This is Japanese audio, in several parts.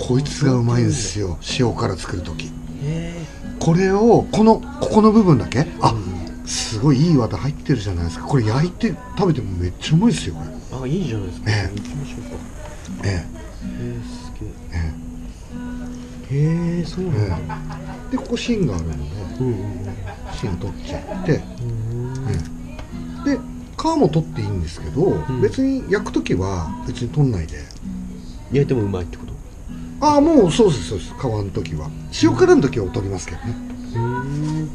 こいつがうまいんですよ。塩辛作る時。これをこのここの部分だけ？あすごいいい綿入ってるじゃないですか。これ焼いて食べてもめっちゃうまいですよこれ。あいいじゃないですか、ええ。行きましょうか。ええ。ー、すげえ。ええ。へえそうえなんだ、えでここ芯があるのでうんうん芯取っちゃって、で皮も取っていいんですけど、ん。別に焼く時は別に取んないで。焼いてもうまいってことああもうそうですそうです。皮の時は。塩辛の時は取りますけどね。うん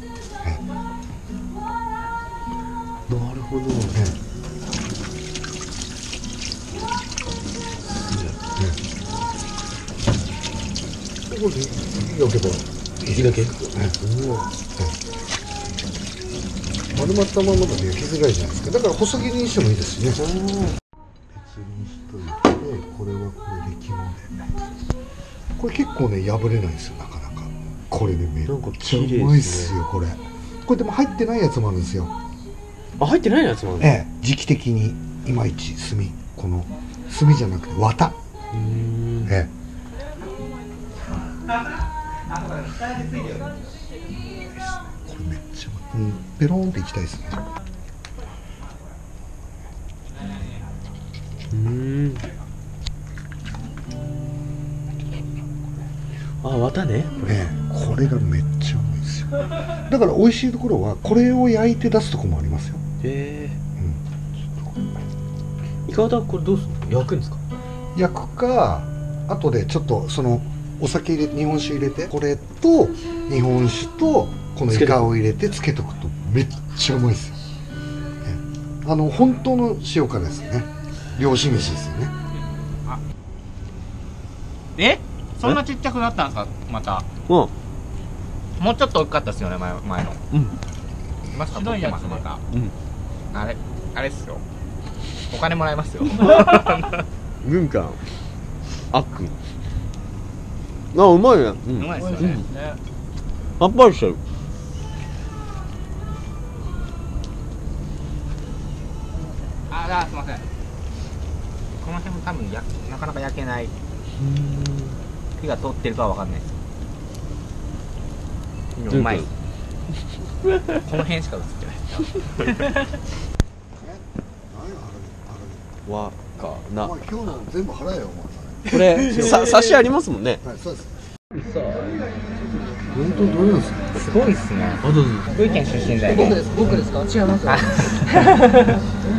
えなるほど。ええ。ここで焼けばいいいいだけえ丸まったままだと焼きづらいじゃないですか。だから細切りにしてもいいですしね。別にしといてこれはこれで肝でこれ結構ね破れないんですよなかなか。これねめっちゃうまいっすよこれ。これでも入ってないやつもあるんですよ。あ入ってないやつもあるええ時期的にいまいち炭。この炭じゃなくて綿。うん。ええ。これめっちゃうん、ペロンっていきたいですねあ綿ね。これええこれがめっちゃうまいですよ。だから美味しいところはこれを焼いて出すところもありますよ、え。うん、ー、イカワタこれどうするの？焼くんですか？焼くか後でちょっとそのお酒入れて日本酒入れてこれと日本酒とこのイカを入れてつけとくとめっちゃうまいですよ、ええ。あの本当の塩辛ですね。漁師飯ですよね。え？そんなちっちゃくなったんですか？また。うん。もうちょっと大きかったですよね前前の。うん。まさかますまた。うん。あれあれっすよ。お金もらえますよ。軍艦。あっくんあうまいね。ううんまいですよね、さっぱりしてる。ああすいません。この辺も多分やなかなか焼けない火が通ってるかは分かんない。うまい この辺しか映ってない。わかなお前今日の全部払えよこれ さ差しありますもんね。はいそうです。本当どうなんですか？すごいっすね。あどうぞ。福井県出身だよね。す僕ですか？違います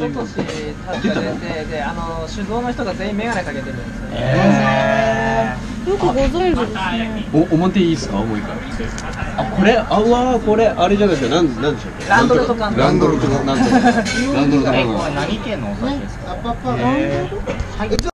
昨年確か出てであの酒造の人が全員眼鏡かけてるんですよね。えよくご存知ですね。お表いいですかもう一回あこれあうわーこれあれじゃないですか？なんなんでしょうランドルとか。ランドルとかなんとか。ランドルとか。ー、えこれ何県のお酒ですか？ランドル？えじゃ